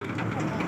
Thank you.